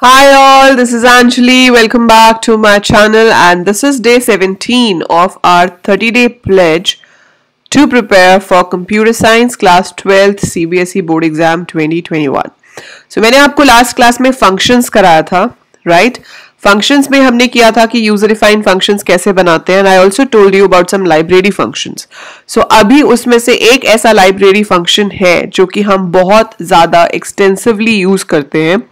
Hi all, this is Anjali. Welcome back to my channel and this is day 17 of our 30 day pledge to prepare for computer science class 12th CBSE board exam 2021. So मैंने आपको last class में functions कराया था, right? Functions में हमने किया था कि user defined functions कैसे बनाते हैं and I also told you about some library functions. So अभी उसमें से एक ऐसा library function है जो कि हम बहुत ज़्यादा extensively use करते हैं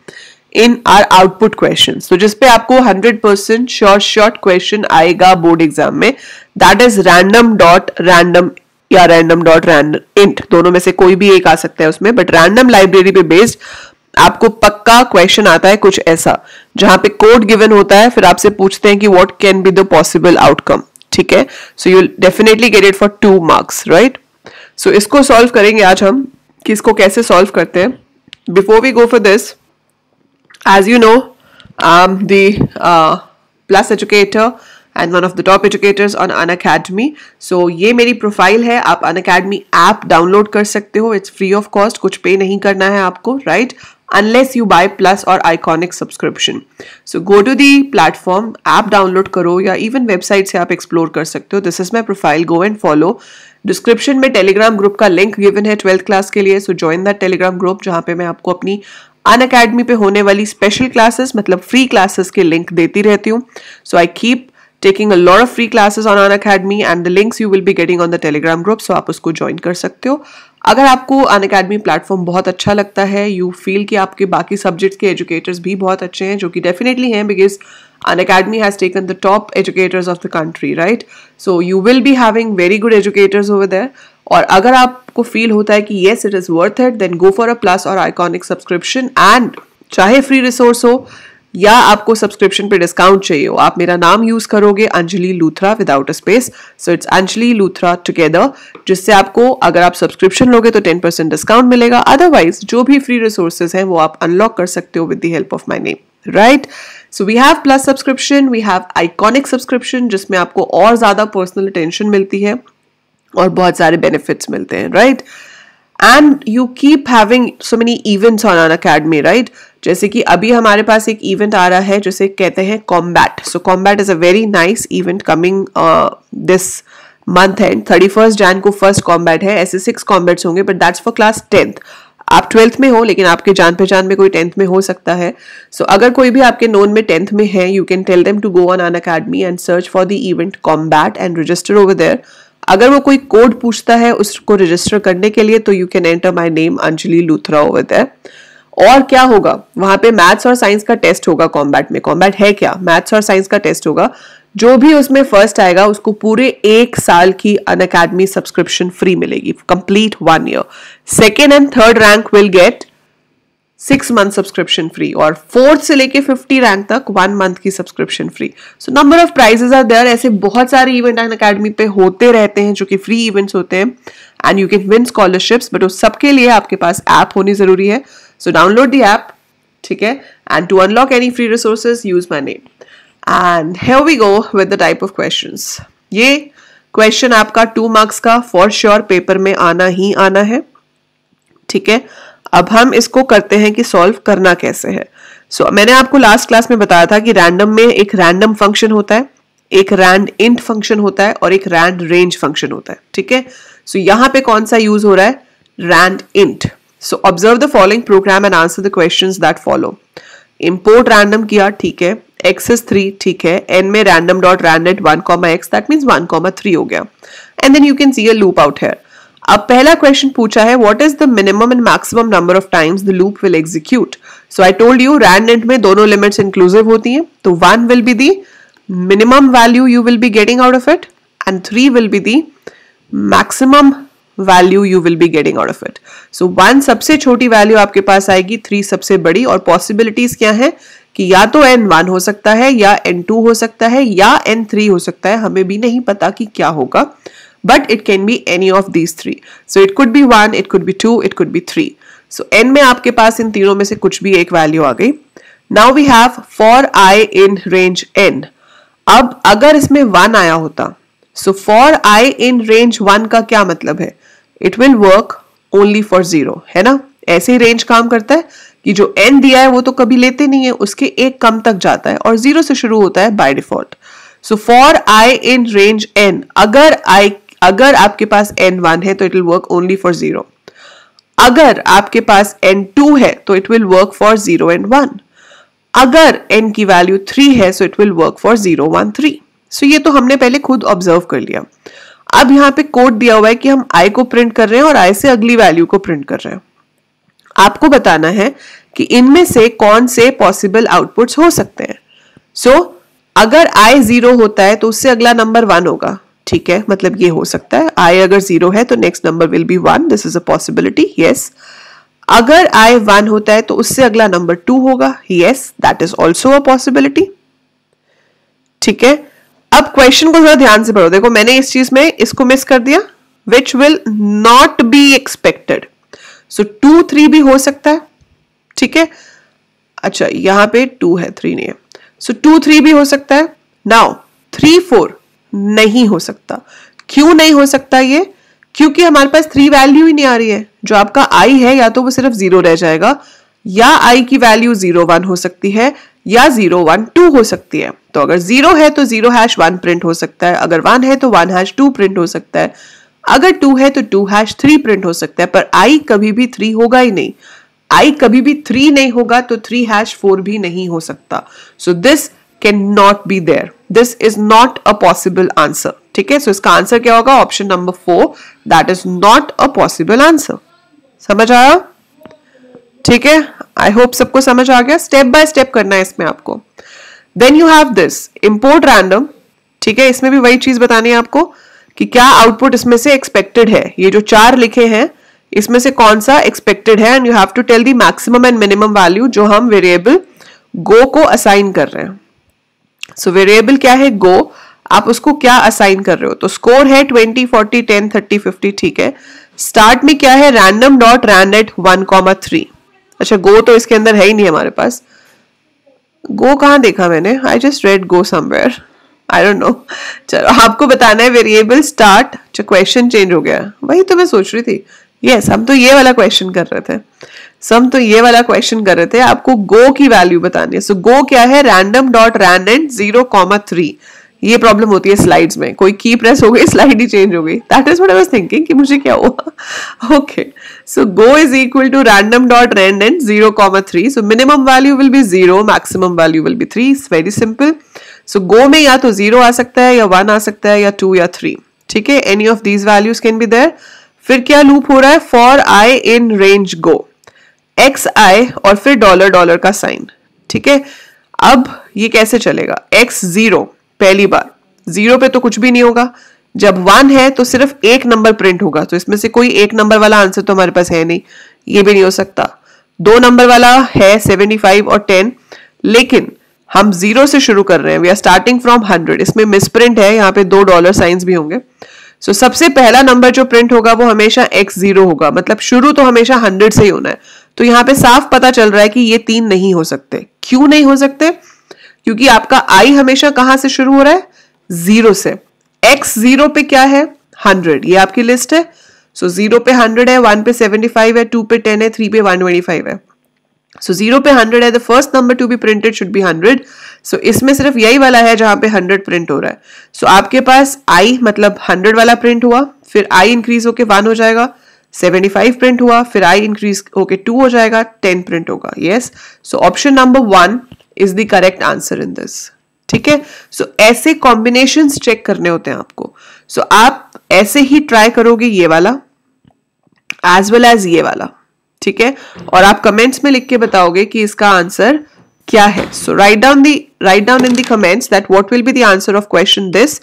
इन आर आउटपुट क्वेश्चन तो जिसपे आपको 100 परसेंट शॉर्ट शॉर्ट क्वेश्चन आएगा बोर्ड एग्ज़ाम में that is random dot random या रैंडम डॉट रैंडम इंट दोनों में से कोई भी एक आ सकता है उसमें बट रैंडम लाइब्रेरी पे बेस्ड आपको पक्का क्वेश्चन आता है कुछ ऐसा, जहाँ पे कोड गिवन होता है, फिर आपसे पूछते हैं कि what can be the possible outcome ठीक है? So you definitely get it for two marks right so इसको सॉल्व करेंगे आज हम, कि इसको कैसे सॉल्व करते हैं। Before we go for this as you know, I'm the uh, plus educator and one of the top educators on An Academy. So ये मेरी प्रोफ़ाइल है आप अन अकेडमी ऐप डाउनलोड कर सकते हो। इट्स फ्री ऑफ़ कॉस्ट कुछ पे नहीं करना है आपको right unless you buy plus और iconic subscription so go to the platform app download करो या इवन वेबसाइट से आप एक्सप्लोर कर सकते हो। This is my profile go and follow description में टेलीग्राम ग्रुप का लिंक गिवन है ट्वेल्थ क्लास के लिए। So join that telegram group जहाँ पे मैं आपको अपनी अन अकेडमी पे होने वाली स्पेशल क्लासेस मतलब फ्री क्लासेस के लिंक देती रहती हूँ। So I keep taking a lot of free classes on Unacademy and the links you will be getting on the telegram group so आप उसको ज्वाइन कर सकते हो। अगर आपको अन अकेडमी प्लेटफॉर्म बहुत अच्छा लगता है यू फील कि आपके बाकी सब्जेक्ट्स के एजुकेटर्स भी बहुत अच्छे हैं, जो कि डेफिनेटली हैं because Unacademy has taken the top educators of the country, right? So you will be having very good educators over there और अगर आपको फील होता है कि yes it is worth it then go for a plus और iconic subscription and चाहे free resource हो, या आपको सब्सक्रिप्शन पे डिस्काउंट चाहिए हो, आप मेरा नाम यूज़ करोगे Anjali Luthra without a space so it's Anjali Luthra together जिससे आपको अगर आप सब्सक्रिप्शन लोगे तो टेन परसेंट डिस्काउंट मिलेगा. अदरवाइज़ जो भी फ्री रिसोर्सेज हैं, वो आप अनलॉक कर सकते हो with the help of my name right so we have plus subscription we have iconic subscription जिसमें आपको और ज़्यादा पर्सनल अटेंशन मिलती है. और बहुत सारे बेनिफिट्स मिलते हैं right and you keep having so many events on Unacademy right जैसे कि अभी हमारे पास एक इवेंट आ रहा है जिसे कहते हैं combat so combat is a very nice event coming this month and thirty first Jan को फ़र्स्ट कॉम्बैट है. ऐसे सिक्स कॉम्बैट्स होंगे but that's for class tenth आप ट्वेल्थ में हो लेकिन आपके जान पहचान में कोई टेंथ में हो सकता है. सो so, अगर कोई भी आपके नोन में टेंथ में है you can tell them to go on Unacademy and search for the event combat and register over there अगर वो कोई कोड पूछता है उसको रजिस्टर करने के लिए तो you can enter my name Anjali Luthra over there और क्या होगा? वहाँ पे मैथ्स और साइंस का टेस्ट होगा कॉम्बैट में। कॉम्बैट है क्या? मैथ्स और साइंस का टेस्ट होगा। जो भी उसमें फ़र्स्ट आएगा, उसको पूरे एक साल की अन अकेडमी सब्सक्रिप्शन फ्री मिलेगी। Complete one year second and third rank will get six month subscription free और फोर्थ से लेके फिफ्टी रैंक तक वन मंथ की subscription free so number of prizes are there ऐसे बहुत सारे इवेंट एन अकेडमी पे होते रहते हैं जो कि फ्री इवेंट्स होते हैं. And you can win scholarships but उस सबके लिए आपके पास ऐप होनी ज़रूरी है. सो डाउनलोड द ऐप ठीक है? And to unlock any free resources use my name and here we go with the type of question ये क्वेश्चन आपका टू मार्क्स का फॉर श्योर पेपर में आना ही आना है, ठीक है? अब हम इसको करते हैं कि सॉल्व करना कैसे है। सो so, मैंने आपको लास्ट क्लास में बताया था कि रैंडम में एक रैंडम फ़ंक्शन होता है एक रैंड इंट फ़ंक्शन होता है और एक रैंड रेंज फ़ंक्शन होता है ठीक है? सो यहाँ पे कौन सा यूज़ हो रहा है? Rand int so observe the following program and answer the question that follow import random किया ठीक है? एक्स इज़ थ्री ठीक है? एन में random dot randint one comma x that mean one comma three हो गया। And then you can see a loop out है अब पहला क्वेश्चन पूछा है what is the minimum and maximum number of times the loop will execute so I told you rand and में दोनों limits inclusive होती हैं तो one will be the minimum value you will be getting out of it and three will be the maximum value you will be getting out of it so one सबसे छोटी value आपके पास आएगी three सबसे बड़ी, और possibilities क्या है? कि या तो एन वन हो सकता है, या एन टू हो सकता है, या एन थ्री हो सकता है, हमें भी नहीं पता कि क्या होगा। But it can be any of these three so it could be one, it could be two, it could be three. So n में आपके पास इन तीनों में से कुछ भी एक वैल्यू आ गई। Now we have for i in range n. अब अगर इसमें वन आया होता so for i in range one का क्या मतलब है? It will work only for zero है ना? ऐसे ही रेंज काम करता है कि जो एन दिया है वो तो कभी लेते नहीं है उसके एक कम तक जाता है और ज़ीरो से शुरू होता है by default so for i in range n अगर आई अगर आपके पास एन वन है तो it will work only for zero अगर आपके पास एन टू है तो it will work for zero and one अगर एन की वैल्यू थ्री है so it will work for zero one three so ये तो हमने पहले खुद ऑब्ज़र्व कर लिया. अब यहाँ पे कोड दिया हुआ है कि हम आई को प्रिंट कर रहे हैं और आई से अगली वैल्यू को प्रिंट कर रहे हैं. आपको बताना है कि इनमें से कौन से पॉसिबल आउटपुट्स हो सकते हैं. सो so, अगर आई ज़ीरो होता है तो उससे अगला नंबर वन होगा. ठीक है मतलब ये हो सकता है। आई अगर ज़ीरो है तो next number will be one this is a possibility yes अगर आई वन होता है तो उससे अगला नंबर टू होगा। Yes that is also a possibility ठीक है? अब क्वेश्चन को थोड़ा ध्यान से पढ़ो। देखो, मैंने इस चीज़ में इसको मिस कर दिया which will not be expected so two three भी हो सकता है। ठीक है? अच्छा यहाँ पे टू है थ्री नहीं है। सो टू थ्री भी हो सकता है। नाउ थ्री फोर नहीं हो सकता। क्यों नहीं हो सकता ये? क्योंकि हमारे पास थ्री वैल्यू ही नहीं आ रही है। जो आपका आई है, या तो वो सिर्फ़ ज़ीरो रह जाएगा, या आई की वैल्यू ज़ीरो वन हो सकती है, या ज़ीरो वन टू हो सकती है। तो अगर ज़ीरो है तो ज़ीरो हैश वन प्रिंट हो सकता है। अगर वन है तो वन हैश टू प्रिंट हो सकता है। अगर टू है तो टू हैश थ्री प्रिंट हो सकता है। पर आई कभी भी थ्री होगा ही नहीं। आई कभी भी थ्री नहीं होगा तो थ्री हैश फोर भी नहीं हो सकता। So this can not be there this is not a possible answer ठीक है सो इसका आंसर क्या होगा? Option number four that is not a possible answer समझ आया? ठीक है? आई होप सबको समझ आ गया। स्टेप बाय स्टेप करना है इसमें आपको। Then you have this import random ठीक है? इसमें भी वही चीज़ बतानी है आपको कि क्या आउटपुट इसमें से एक्सपेक्टेड है। ये जो चार लिखे हैं, इसमें से कौन सा एक्सपेक्टेड है? And you have to tell the maximum and minimum value जो हम वेरिएबल गो को असाइन कर रहे हैं। सो वेरिएबल क्या है? गो आप उसको क्या असाइन कर रहे हो? तो स्कोर है twenty forty ten thirty fifty ठीक है? स्टार्ट में क्या है? Random dot randint one comma three अच्छा गो तो इसके अंदर है ही नहीं हमारे पास। गो कहाँ देखा मैंने? I just read go somewhere I don't know चलो, आपको बताना है वेरिएबल स्टार्ट क्वेश्चन चेंज हो गया। वही तो मैं सोच रही थी। यस हम तो ये वाला क्वेश्चन कर रहे थे। सम तो ये वाला क्वेश्चन कर रहे थे आपको गो की वैल्यू बतानी है। सो so, गो क्या है? Random dot rand zero comma three ये प्रॉब्लम होती है स्लाइड्स में। कोई की प्रेस हो गई स्लाइड ही चेंज हो गई। That is what I was thinking कि मुझे क्या हुआ। Okay so go is equal to random dot rand and zero comma three so minimum value will be zero maximum value will be three it's very simple so go में या तो zero आ सकता है या वन आ सकता है या to या थ्री ठीक है? Any of these values can be there फिर क्या लूप हो रहा है? For i in range go x i और फिर डॉलर डॉलर का साइन ठीक है? अब ये कैसे चलेगा? एक्स ज़ीरो पहली बार. ज़ीरो पे तो कुछ भी नहीं होगा. जब वन है तो सिर्फ़ एक नंबर प्रिंट होगा. तो इसमें से कोई एक नंबर वाला आंसर तो हमारे पास है नहीं. ये भी नहीं हो सकता. दो नंबर वाला है सेवेंटी फाइव और टेन लेकिन हम ज़ीरो से शुरू कर रहे हैं. We are starting from hundred इसमें मिसप्रिंट है. यहाँ पे दो डॉलर साइंस भी होंगे. सो so, सबसे पहला नंबर जो प्रिंट होगा वो हमेशा एक्स ज़ीरो होगा। मतलब शुरू तो हमेशा हंड्रेड से ही होना है। तो यहाँ पे साफ़ पता चल रहा है कि ये तीन नहीं हो सकते। क्यों नहीं हो सकते? क्योंकि आपका आई हमेशा कहाँ से शुरू हो रहा है? ज़ीरो से। एक्स ज़ीरो पे क्या है? हंड्रेड ये आपकी लिस्ट है। सो so, ज़ीरो पे हंड्रेड है वन पे सेवेंटी फाइव है टू पे टेन है थ्री पे वन ट्वेंटी फाइव है। सो ज़ीरो पे हंड्रेड है the first number to be printed should be hundred so इसमें सिर्फ़ यही वाला है जहाँ पे हंड्रेड प्रिंट हो रहा है। सो so, आपके पास आई मतलब हंड्रेड वाला प्रिंट हुआ फिर आई इंक्रीज होके वन हो जाएगा सेवेंटी फाइव प्रिंट हुआ फिर आई इंक्रीज होके टू हो जाएगा टेन प्रिंट होगा। Yes so option number one is the correct answer in this ठीक है? सो ऐसे कॉम्बिनेशन चेक करने होते हैं आपको। सो so, आप ऐसे ही ट्राई करोगे ये वाला एज वेल एज ये वाला। ठीक है? और आप कमेंट्स में लिख के बताओगे कि इसका आंसर क्या है? So write down the write down in the comments that what will be the answer of question this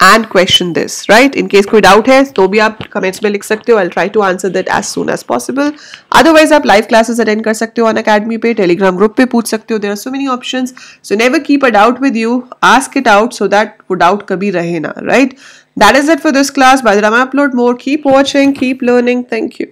and question this right in case कोई डाउट है तो भी आप कमेंट्स में लिख सकते हो। I try to answer that as soon as possible otherwise आप लाइव क्लासेस अटेंड कर सकते हो ऑन अकेडमी पे टेलीग्राम ग्रुप पे पूछ सकते हो। There are so many option so never keep a doubt with you ask it out so that वो डाउट कभी रहे ना right that is it for this class I upload more. Keep watching, keep learning. Thank you.